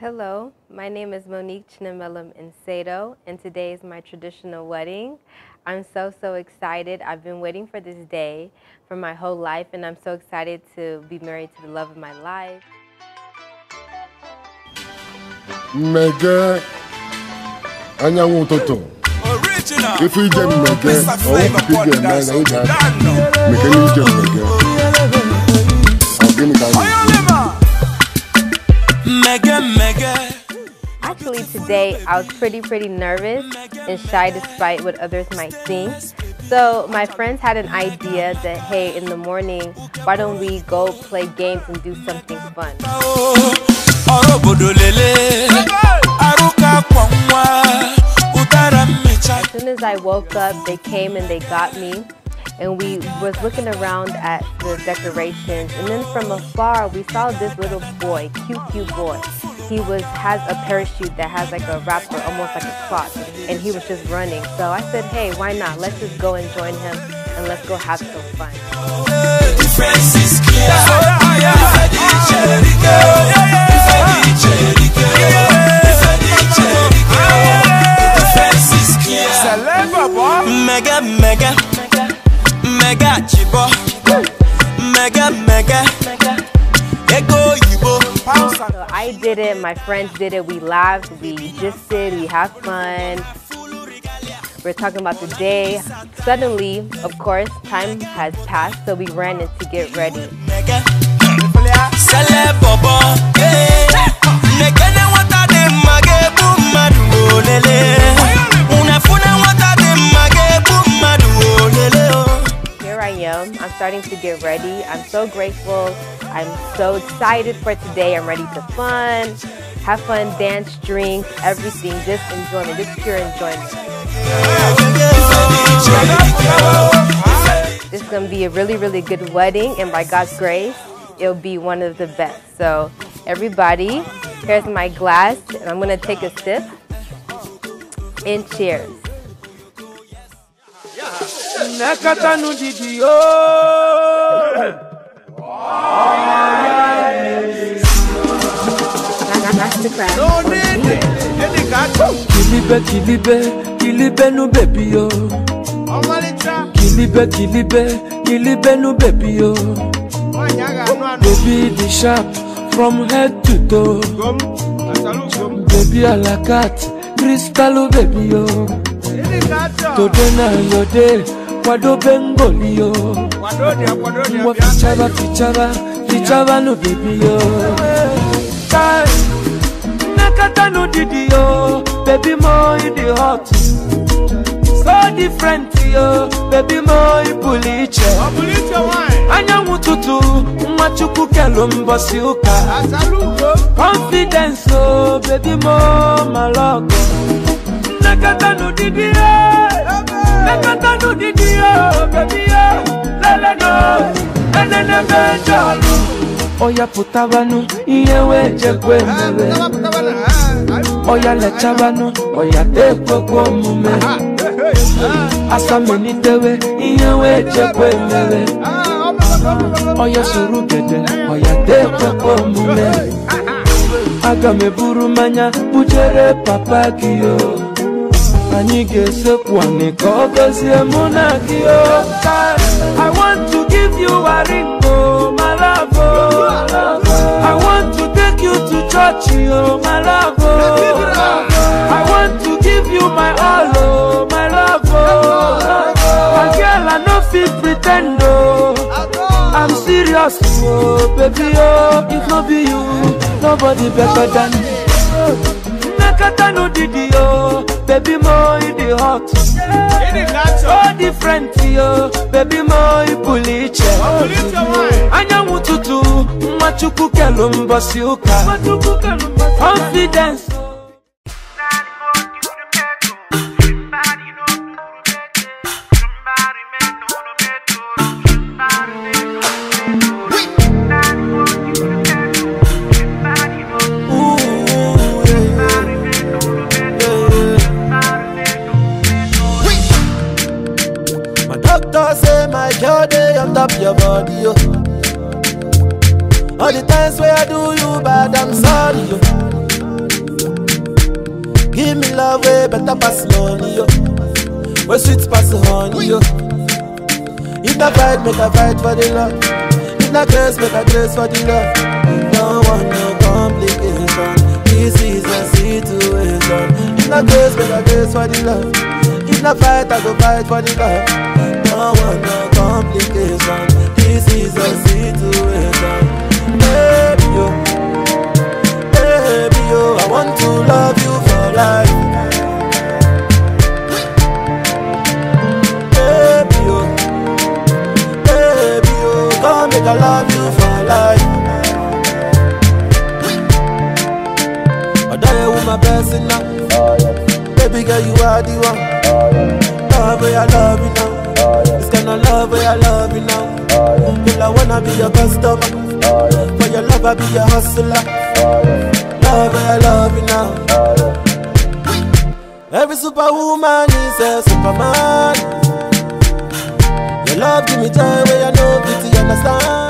Hello, my name is Monique Chinamelam Insedo, and today is my traditional wedding. I'm so, so excited. I've been waiting for this day for my whole life, and I'm so excited to be married to the love of my life. mmege anyanwụ ụtụtụ ife ije mmege ọwụpụta ije eme na ị ga meke na ije mmege ọ gịnị Actually, today I was pretty, pretty nervous and shy despite what others might think. So, my friends had an idea that, hey, in the morning, why don't we go play games and do something fun? ọrụ obodo lele arụka kwa nwa ụdara mmecha As soon as I woke up, they came and they got me. And we was looking around at the decorations, and then from afar we saw this little boy, cute, cute boy. He was has a parachute that has like a wrapper, almost like a cloth, and he was just running. So I said, hey, why not? Let's just go and join him, and let's go have some fun. Mmega chibo mmega mmega ego oyibo I did it, my friends did it, we laughed, we just did, we had fun. We're talking about the day. Suddenly, of course, time has passed, so we ran in to get ready. Mega. Starting to get ready. I'm so grateful. I'm so excited for today. I'm ready to fun, have fun, dance, drink, everything, just enjoyment, just pure enjoyment. This is gonna be a really, really good wedding, and by God's grace, it'll be one of the best. So, everybody, here's my glass, and I'm gonna take a sip. And cheers. Kilibe kilibe kilibe nu baby yo. Kilibe kilibe kilibe nu baby yo. Baby the sharp from head to toe. Baby a la carte crystal baby yo. Today na your day kwado bengoli yo. Mwa fichaba fichaba fichaba no baby yo. Nakata no didi baby mo in the hot. So different yo, baby mo ipuliche. Anyanwụ ụtụtụ, nwa chukwu kelu mbọsị ụka. Confidence oh, baby mo malọgọ. Nakata no didi yo, nakata no didi yo, baby yo. Lele no, enene mejọlụ. Oya pụtabanụ ihe wee jekwe mere. Oya lechabanụ, oya tekwekwe omume. Asamelitewe ihe wee jekwe mere. Oya soro gede, oya tekwekwe omume. Aga m eburu mmanya bujere papa gị o. Anyị ga-esekwu anị ka ọ gọzie mụ na gị o. I want to give you a ring, oh, my love, oh. Take you to church, oh, my love, oh. I want to give you my all, oh, my love, oh. My girl, I no fit pretend, oh. I'm serious, oh, baby, oh. If no be you, nobody better than me. Nakata no didi, oh, baby, mo in the hot. So different, yo, baby, mo ipuliche. Anyanwụ ụtụtụ, nwa chukwu kelu mbọsị ụka. Confidence. My doctor say my girl dey on top your body, yo. All the times where I do you bad, I'm sorry, yo. give me love way better pass money, yo. Where sweet pass honey, yo. If I fight, make a fight for the love. If I grace, make a grace for the love. Don't want no complication. This is a situation. If I grace, make a grace for the love. If I fight, I go fight for the love. Don't want no complication. This is a blessing now. Baby girl, you are the one. Love where I love you now. This kind of love where I love you now. Girl, I wanna be your customer. For your love, I be your hustler. Love where I love you now. Every superwoman is a superman. Your love give me joy where I know pity understand.